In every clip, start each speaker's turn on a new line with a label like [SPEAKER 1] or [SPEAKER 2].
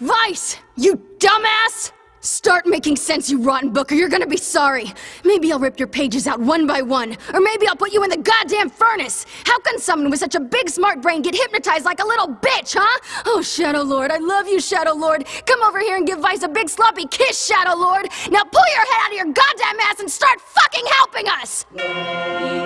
[SPEAKER 1] Weiss! You dumbass! Start making sense, you rotten book, or you're gonna be sorry. Maybe I'll rip your pages out one by one, or maybe I'll put you in the goddamn furnace. How can someone with such a big smart brain get hypnotized like a little bitch, huh? Oh, Shadow Lord, I love you, Shadow Lord. Come over here and give Weiss a big sloppy kiss, Shadow Lord. Now pull your head out of your goddamn ass and start fucking helping us!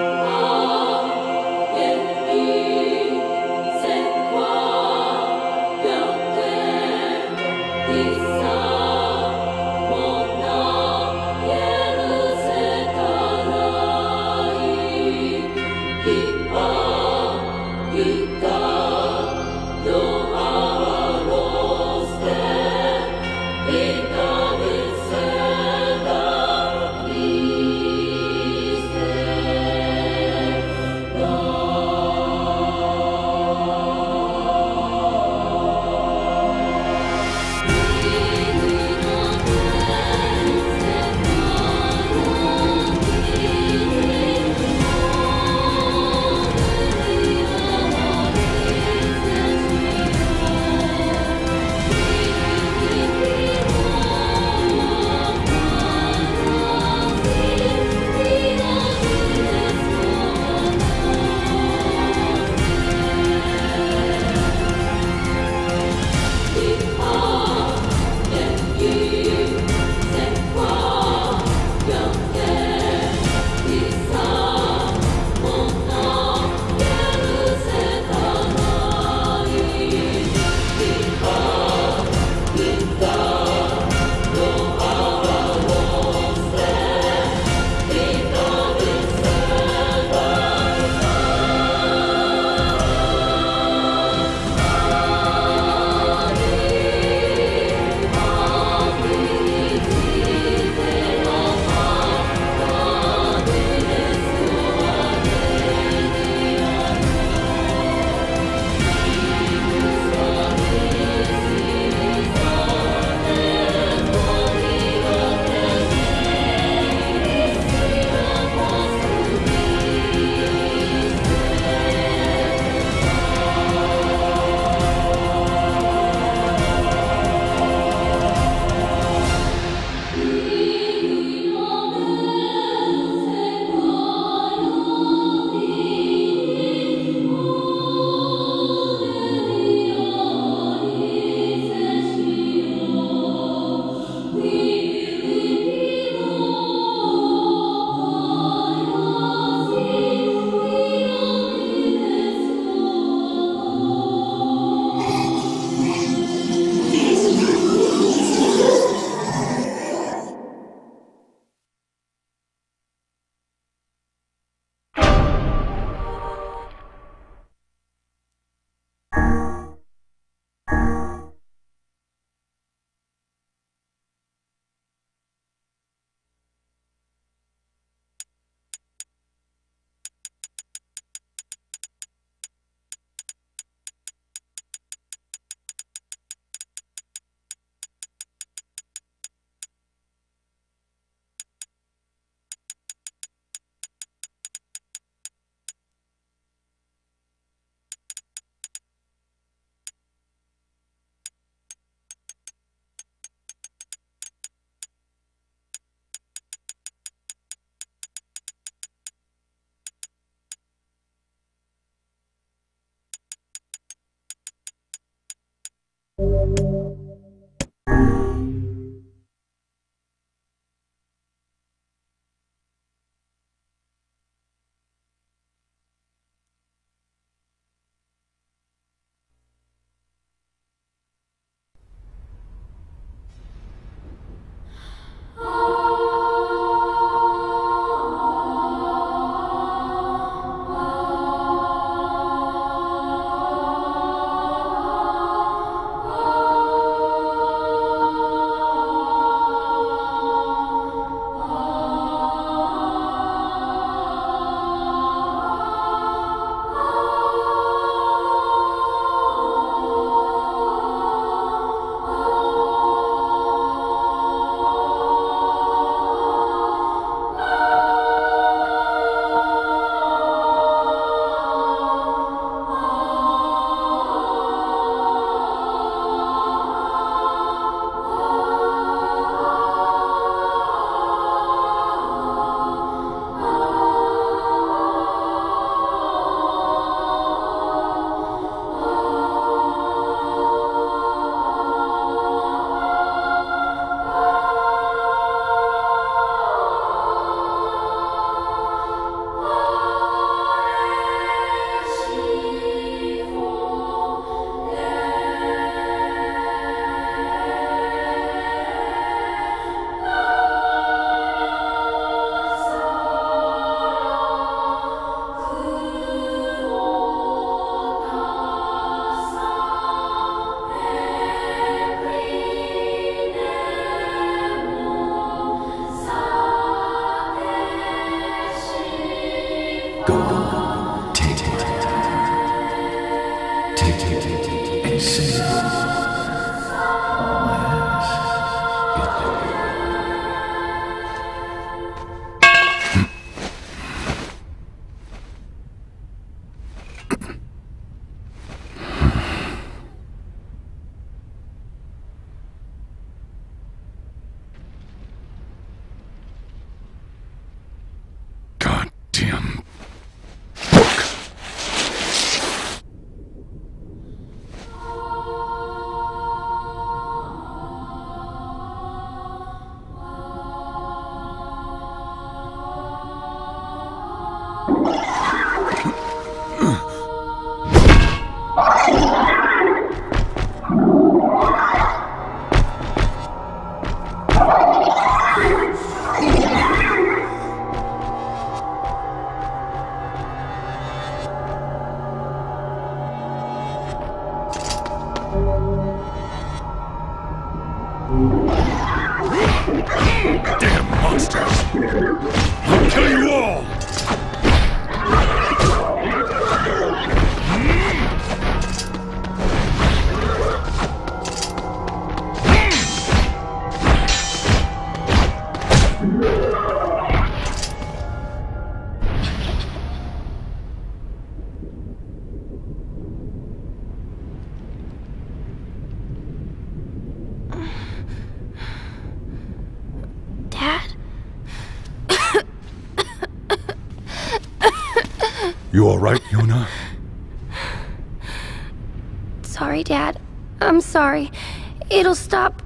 [SPEAKER 2] It'll stop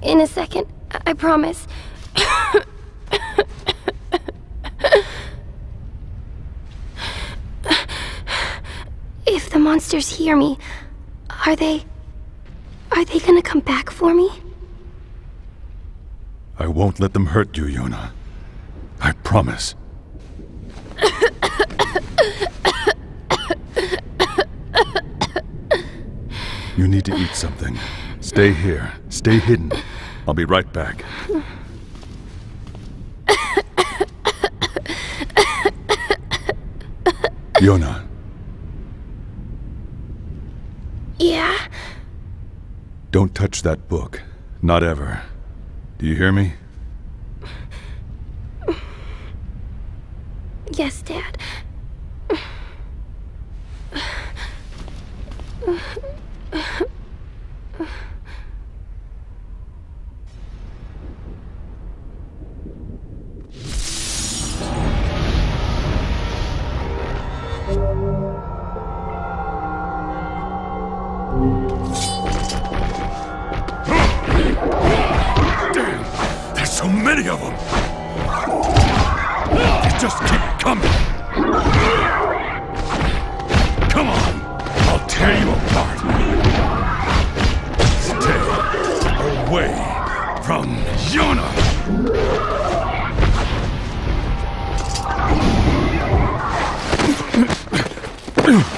[SPEAKER 2] in a second. I- promise. if the monsters hear me, are they. Are they gonna come back for me?
[SPEAKER 3] I won't let them hurt you, Yonah. I promise. you need to eat something. Stay here. Stay hidden. I'll be right back. Yonah,
[SPEAKER 2] Yeah?
[SPEAKER 3] don't touch that book. Not ever. Do you hear me?
[SPEAKER 2] Yes, Dad.
[SPEAKER 3] Ugh!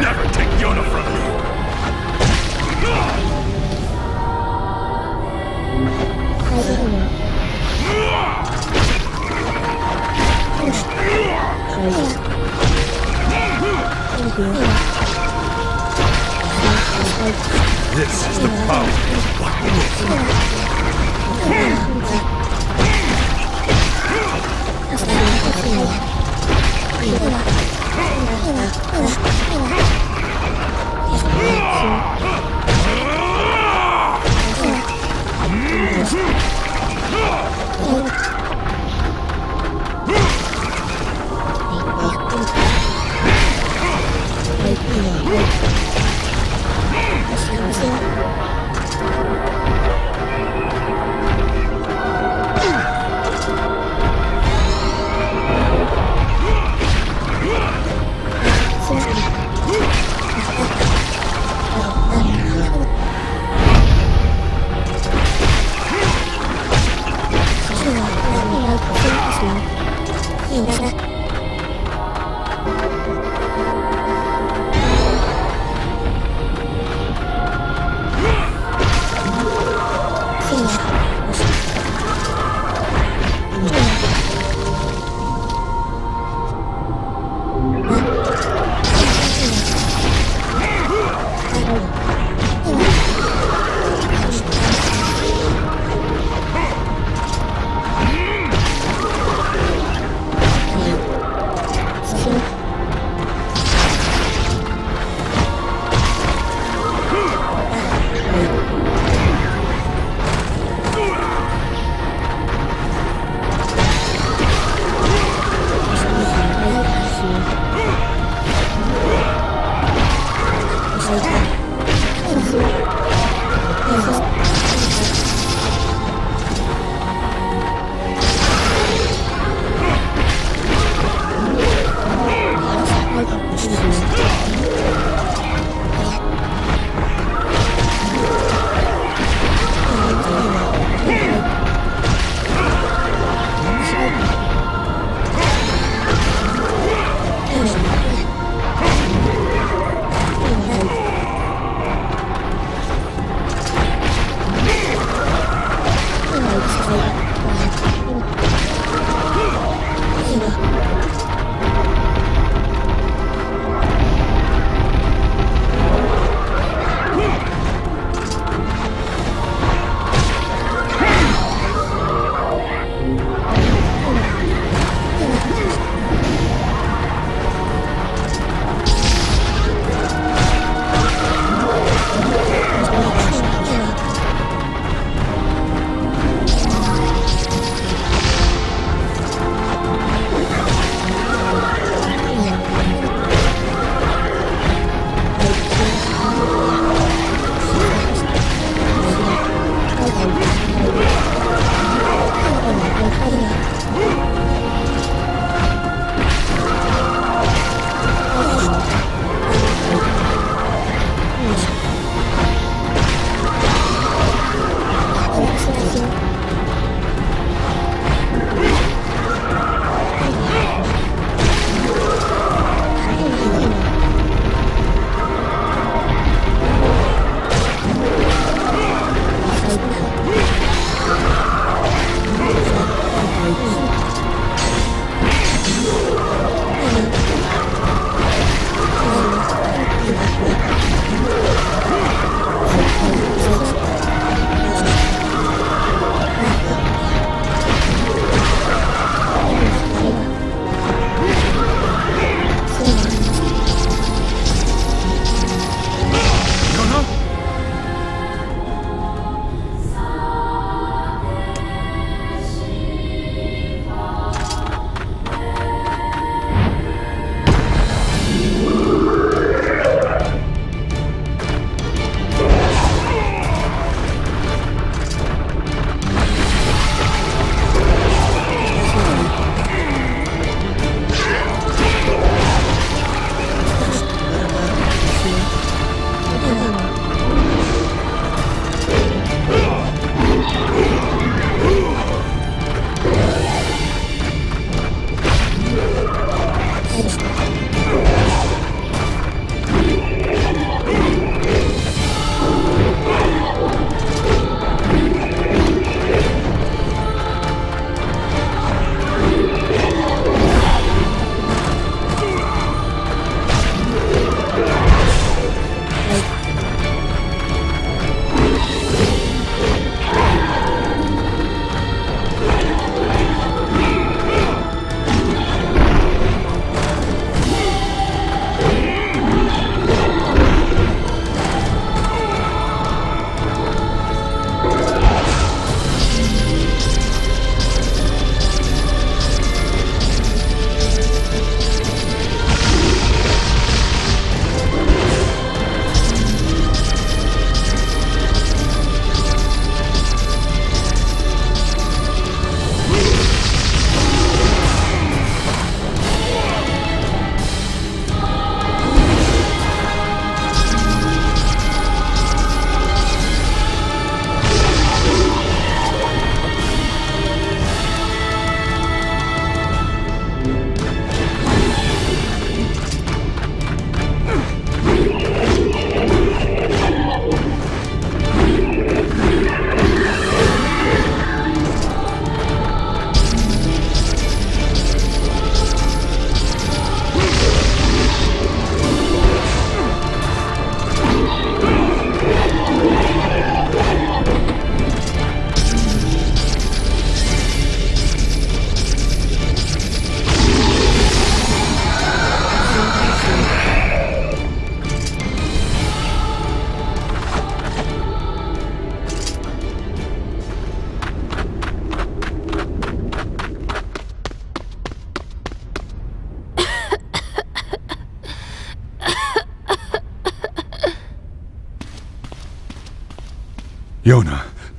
[SPEAKER 3] Never take Yonah from me! This is the power. Yeah.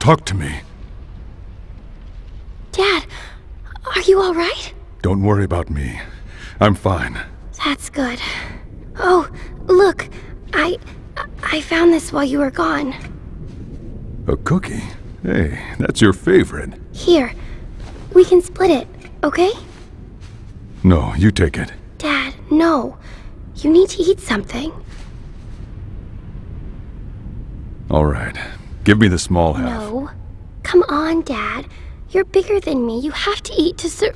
[SPEAKER 3] Talk to me.
[SPEAKER 2] Dad, are you all right?
[SPEAKER 3] Don't worry about me. I'm fine.
[SPEAKER 2] That's good. Oh, look, I I found this while you were gone.
[SPEAKER 3] A cookie? Hey, that's your favorite.
[SPEAKER 2] Here, we can split it, okay?
[SPEAKER 3] No, you take it.
[SPEAKER 2] Dad, no. You need to eat something.
[SPEAKER 3] All right. Give me the small half.
[SPEAKER 2] No. Come on, Dad. You're bigger than me. You have to eat to sur-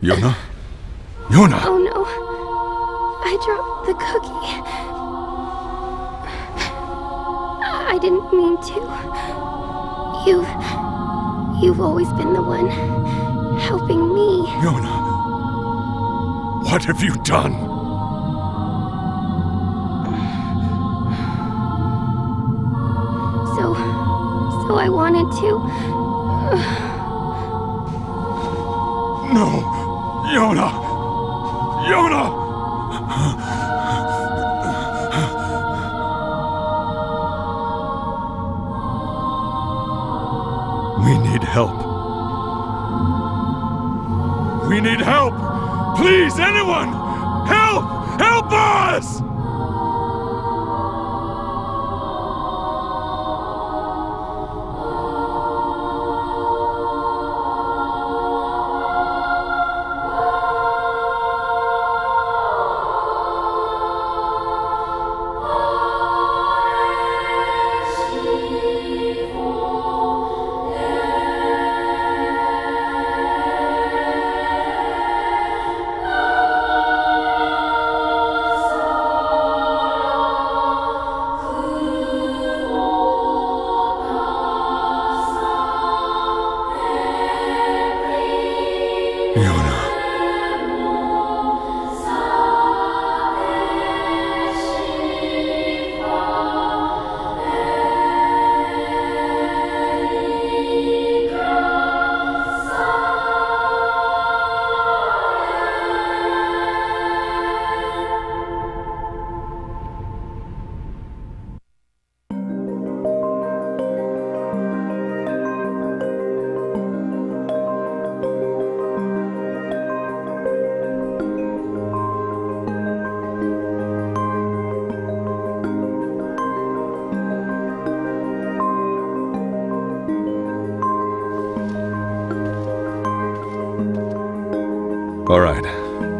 [SPEAKER 3] Yonah? Yonah!
[SPEAKER 2] Oh no. I dropped the cookie. I didn't mean to. You've. You've always been the one helping me.
[SPEAKER 3] Yonah! What have you done?
[SPEAKER 2] So. So I wanted to.
[SPEAKER 3] No! Yonah! Yonah! We need help. We need help! Please, anyone! Help! Help us! All right,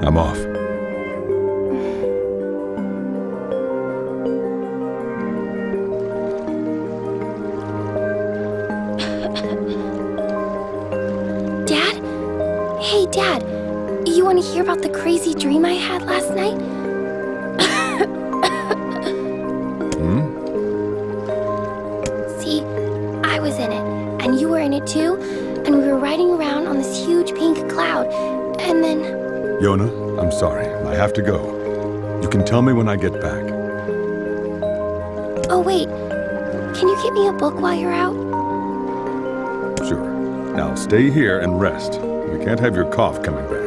[SPEAKER 3] I'm off.
[SPEAKER 2] Dad? Hey, Dad. You want to hear about the crazy
[SPEAKER 3] I'm sorry. I have to go. You can tell me when I get back.
[SPEAKER 2] Oh, wait. Can you get me a book while you're out?
[SPEAKER 3] Sure. Now stay here and rest. We can't have your cough coming back.